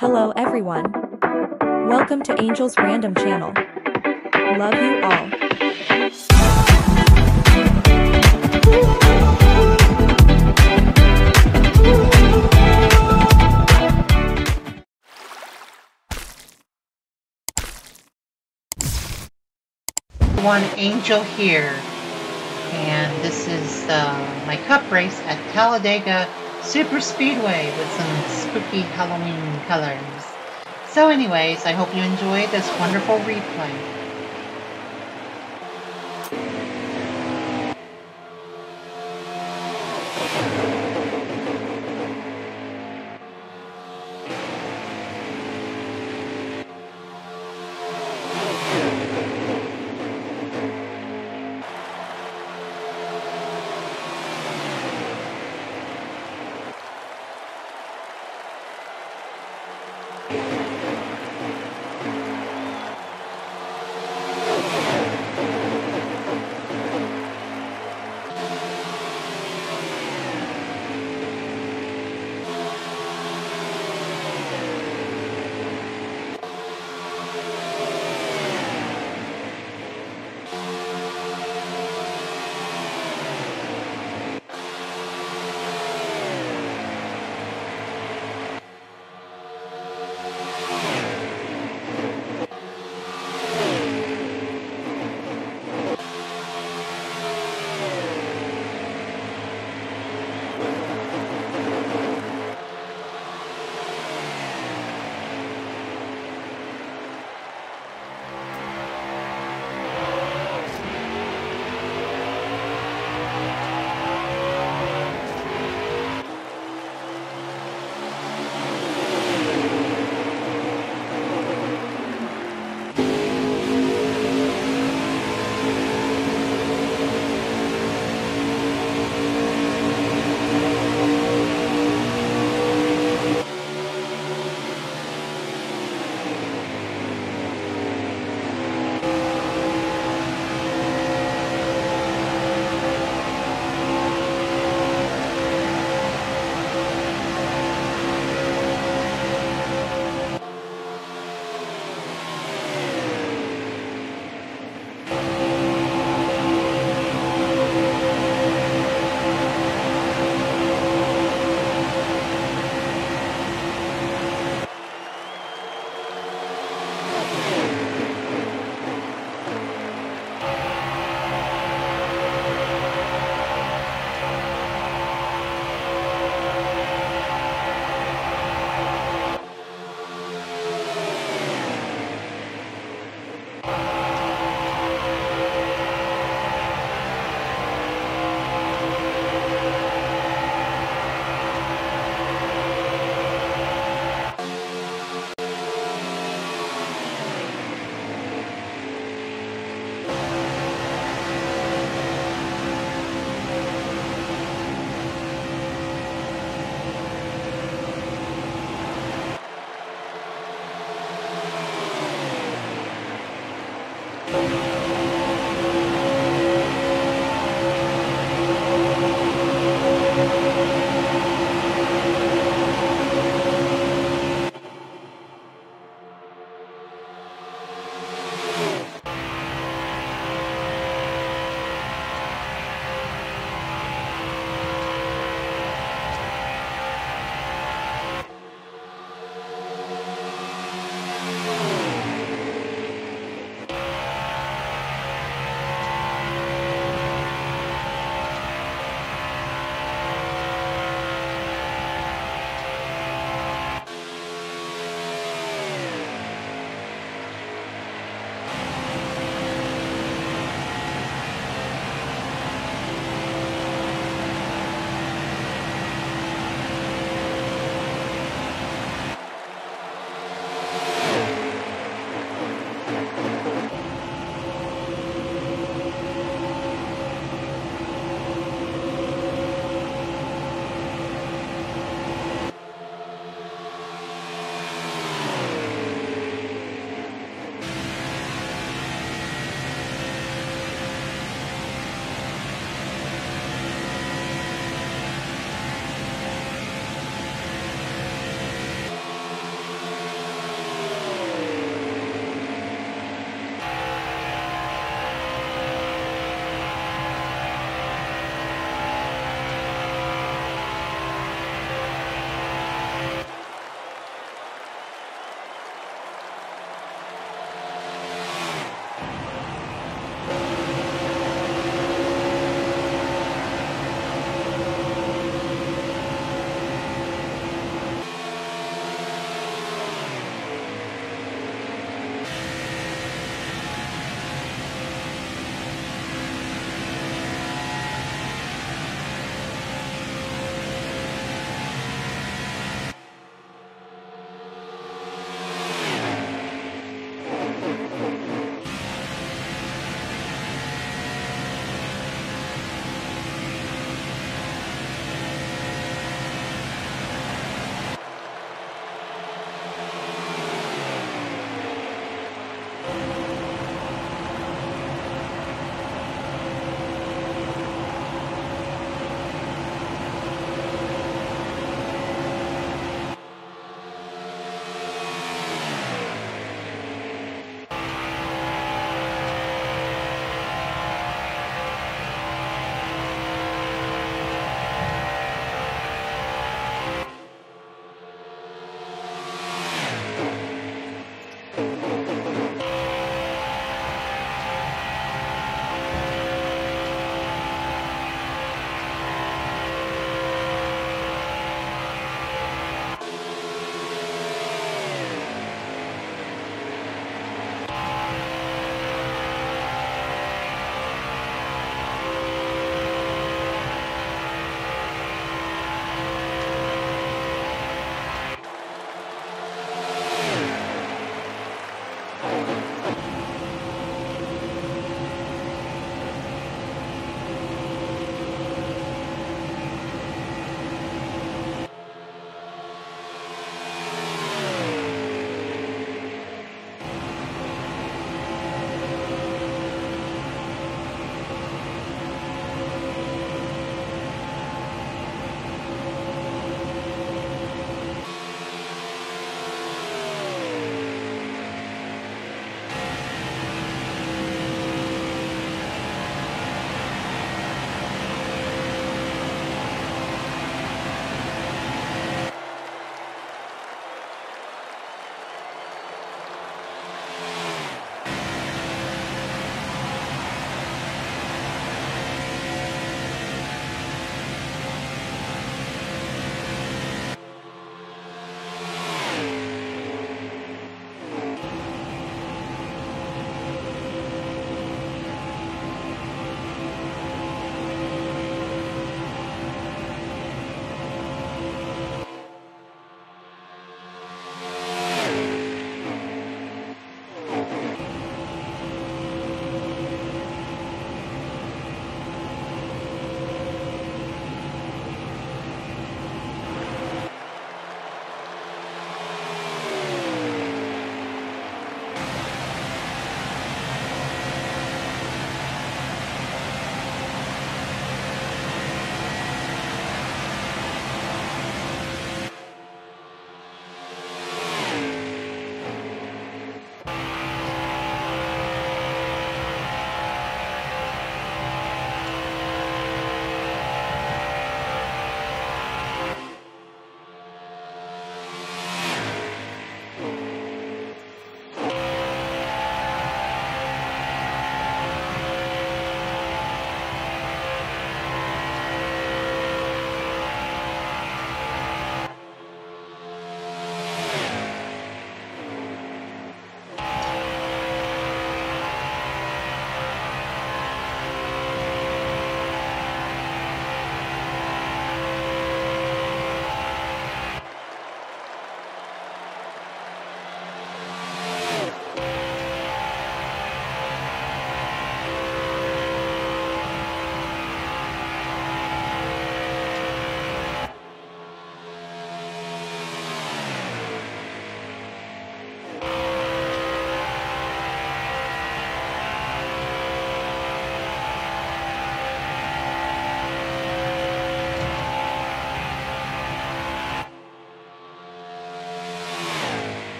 Hello everyone. Welcome to Angel's Random Channel. Love you all. One Angel here, and this is uh, my cup race at Talladega Super Speedway with some spooky Halloween colors. So, anyways, I hope you enjoy this wonderful replay.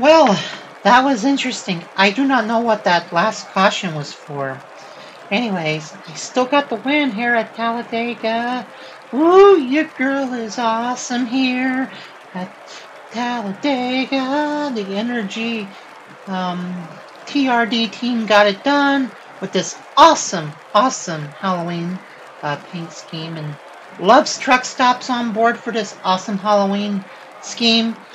Well, that was interesting. I do not know what that last caution was for. Anyways, I still got the win here at Talladega. Ooh, your girl is awesome here at Talladega. The Energy um, TRD team got it done with this awesome, awesome Halloween uh, paint scheme. And loves truck stops on board for this awesome Halloween scheme.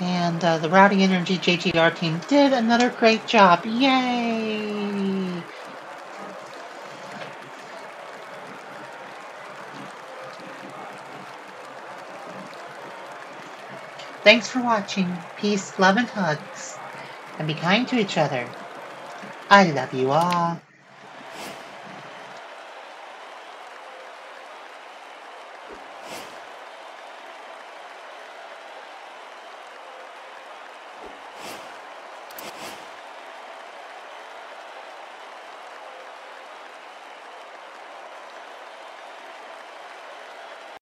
And uh, the Rowdy Energy JGR team did another great job. Yay! Thanks for watching. Peace, love, and hugs. And be kind to each other. I love you all.